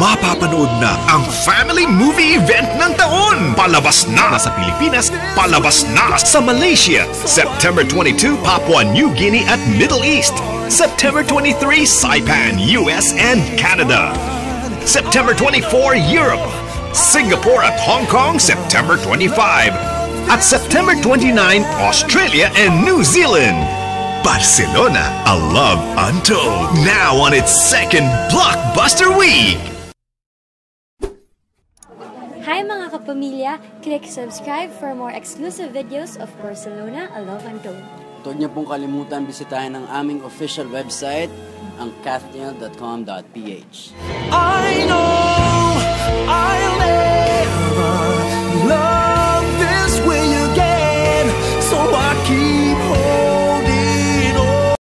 mapapanood na ang family movie event ng taon. Palabas na sa Pilipinas, palabas na sa Malaysia. September 22, Papua New Guinea at Middle East. September 23, Saipan, US and Canada. September 24, Europe. Singapore at Hong Kong, September 25. At September 29, Australia and New Zealand. Barcelona, a love untold, now on its second blockbuster week. Hi mga kapamilya! Click subscribe for more exclusive videos of Barcelona, A Love Untold. Huwag niyo pong kalimutan bisitahin ang aming official website, ang kathniel.com.ph. I know